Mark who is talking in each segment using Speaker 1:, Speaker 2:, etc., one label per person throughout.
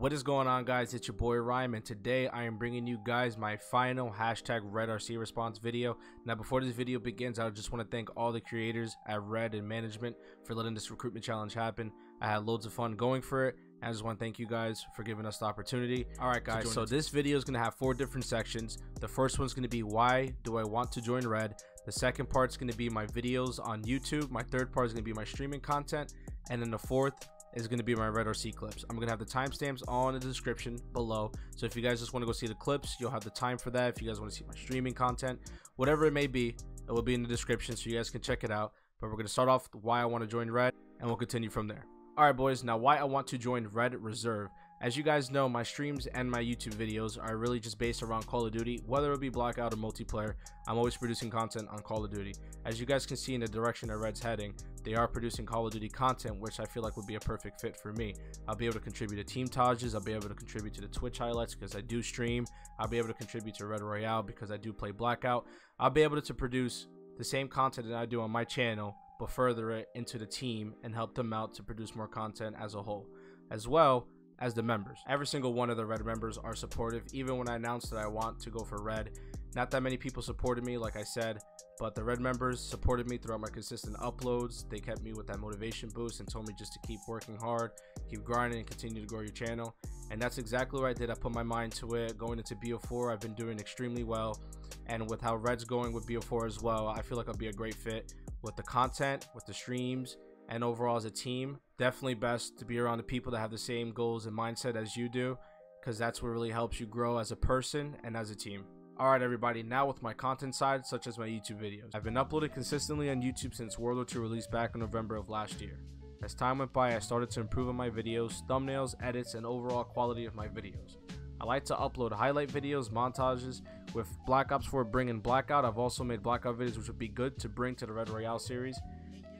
Speaker 1: What is going on guys, it's your boy Rymm and today I am bringing you guys my final hashtag RedRC response video. Now before this video begins, I just want to thank all the creators at Red and management for letting this recruitment challenge happen. I had loads of fun going for it And I just want to thank you guys for giving us the opportunity. Alright guys, so this video is going to have four different sections. The first one's going to be why do I want to join Red. The second part is going to be my videos on YouTube. My third part is going to be my streaming content. And then the fourth is going to be my Red RC clips. I'm going to have the timestamps all in the description below. So if you guys just want to go see the clips, you'll have the time for that. If you guys want to see my streaming content, whatever it may be, it will be in the description so you guys can check it out. But we're going to start off with why I want to join Red and we'll continue from there. Alright boys, now why I want to join Red Reserve. As you guys know, my streams and my YouTube videos are really just based around Call of Duty, whether it be Blackout or multiplayer, I'm always producing content on Call of Duty. As you guys can see in the direction that Red's heading, they are producing Call of Duty content, which I feel like would be a perfect fit for me. I'll be able to contribute to team Tages, I'll be able to contribute to the Twitch highlights because I do stream, I'll be able to contribute to Red Royale because I do play Blackout, I'll be able to produce the same content that I do on my channel, but further it into the team and help them out to produce more content as a whole. As well, as the members. Every single one of the Red members are supportive, even when I announced that I want to go for Red. Not that many people supported me, like I said, but the Red members supported me throughout my consistent uploads. They kept me with that motivation boost and told me just to keep working hard, keep grinding, and continue to grow your channel. And that's exactly what I did. I put my mind to it. Going into BO4, I've been doing extremely well. And with how Red's going with BO4 as well, I feel like I'll be a great fit with the content, with the streams, and overall as a team. Definitely best to be around the people that have the same goals and mindset as you do because that's what really helps you grow as a person and as a team. Alright everybody, now with my content side, such as my YouTube videos. I've been uploaded consistently on YouTube since World War II released back in November of last year. As time went by, I started to improve on my videos, thumbnails, edits, and overall quality of my videos. I like to upload highlight videos, montages. With Black Ops 4 bringing Blackout, I've also made Blackout videos which would be good to bring to the Red Royale series.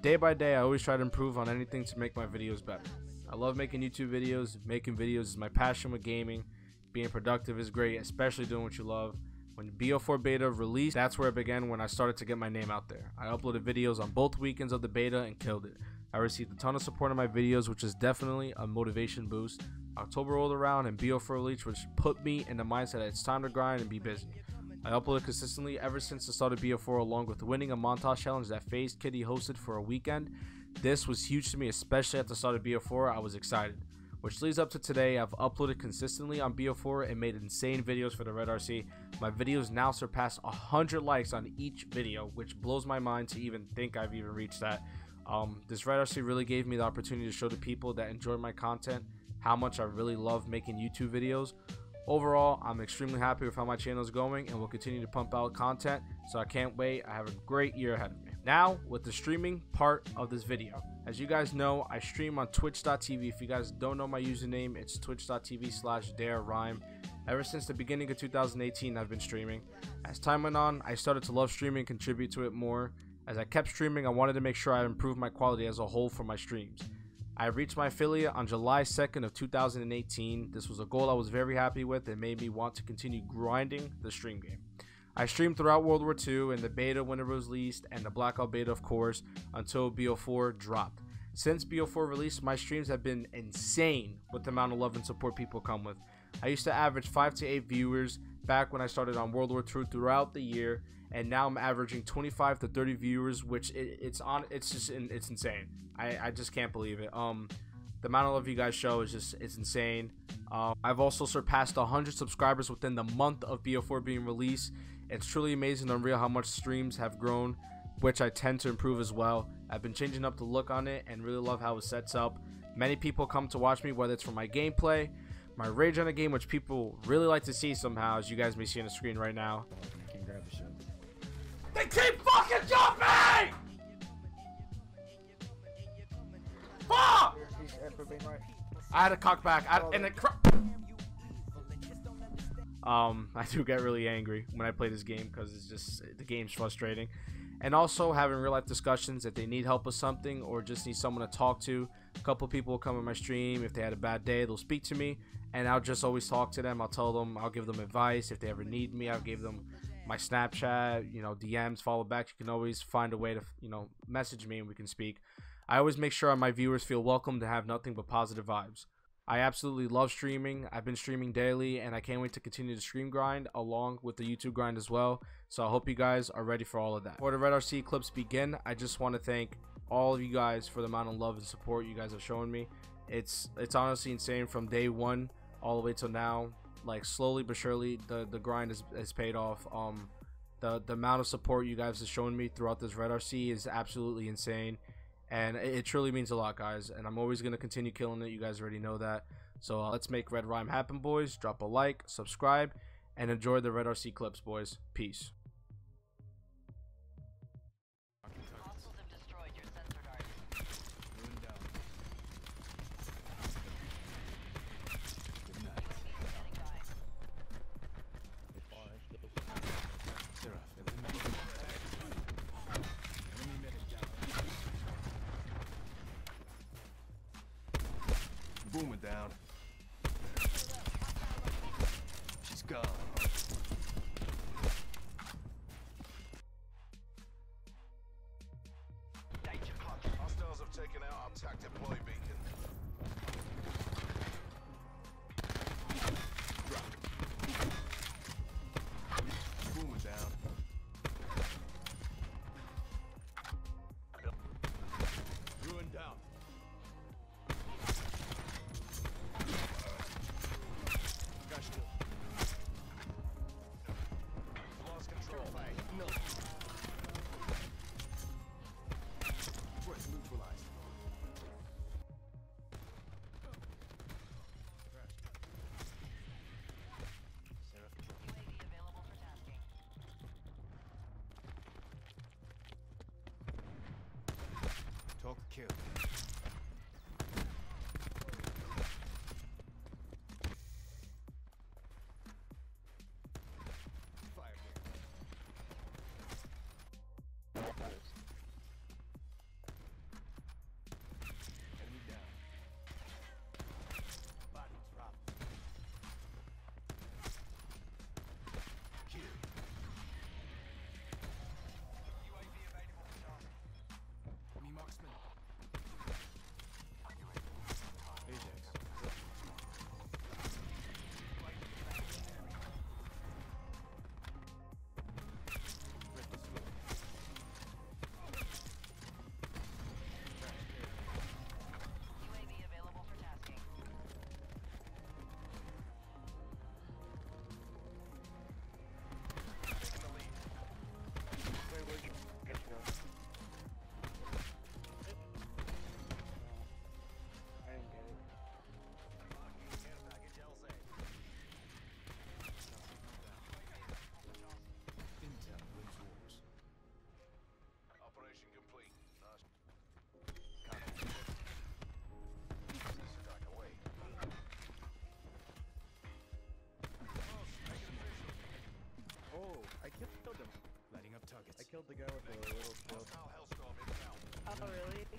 Speaker 1: Day by day, I always try to improve on anything to make my videos better. I love making YouTube videos. Making videos is my passion with gaming. Being productive is great, especially doing what you love. When BO4 beta released, that's where it began when I started to get my name out there. I uploaded videos on both weekends of the beta and killed it. I received a ton of support on my videos, which is definitely a motivation boost. October rolled around and BO4 released, which put me in the mindset that it's time to grind and be busy. I uploaded consistently ever since the start of BO4 along with winning a montage challenge that FaZe Kitty hosted for a weekend. This was huge to me, especially at the start of BO4. I was excited. Which leads up to today, I've uploaded consistently on BO4 and made insane videos for the Red RC. My videos now surpass 100 likes on each video, which blows my mind to even think I've even reached that. Um, this Red RC really gave me the opportunity to show the people that enjoy my content how much I really love making YouTube videos. Overall, I'm extremely happy with how my channel is going and will continue to pump out content. So I can't wait. I have a great year ahead of me. Now, with the streaming part of this video. As you guys know, I stream on twitch.tv. If you guys don't know my username, it's twitch.tv slash Rymm. Ever since the beginning of 2018, I've been streaming. As time went on, I started to love streaming and contribute to it more. As I kept streaming, I wanted to make sure I improved my quality as a whole for my streams. I reached my affiliate on July 2nd of 2018. This was a goal I was very happy with and made me want to continue grinding the stream game. I streamed throughout World War II and the beta when it was released and the Blackout beta of course until BO4 dropped. Since BO4 released, my streams have been insane with the amount of love and support people come with. I used to average 5 to 8 viewers back when I started on World War II throughout the year and now I'm averaging 25 to 30 viewers, which it, it's on. It's just it's insane. I I just can't believe it. Um, the amount of love you guys show is just it's insane. Um, I've also surpassed 100 subscribers within the month of BO4 being released. It's truly amazing unreal how much streams have grown, which I tend to improve as well. I've been changing up the look on it and really love how it sets up. Many people come to watch me, whether it's for my gameplay, my rage on the game, which people really like to see somehow, as you guys may see on the screen right now. They keep fucking jumping! Fuck! I had a cock back. I, and. Um, I do get really angry when I play this game because it's just the game's frustrating. And also having real life discussions if they need help with something or just need someone to talk to. A couple people will come in my stream if they had a bad day, they'll speak to me, and I'll just always talk to them. I'll tell them, I'll give them advice if they ever need me. I'll give them my Snapchat, you know, DMs, follow back. You can always find a way to, you know, message me and we can speak. I always make sure my viewers feel welcome to have nothing but positive vibes. I absolutely love streaming. I've been streaming daily and I can't wait to continue to stream grind along with the YouTube grind as well. So I hope you guys are ready for all of that. Before the Red RC clips begin, I just want to thank all of you guys for the amount of love and support you guys have shown me. It's it's honestly insane from day one all the way till now. Like slowly but surely, the the grind has, has paid off. Um, the the amount of support you guys have shown me throughout this Red RC is absolutely insane, and it, it truly means a lot, guys. And I'm always gonna continue killing it. You guys already know that. So uh, let's make Red Rymm happen, boys. Drop a like, subscribe, and enjoy the Red RC clips, boys. Peace.
Speaker 2: Killed the guy with the little shield.
Speaker 3: Hostile Hellstorm inbound.
Speaker 4: Oh, really?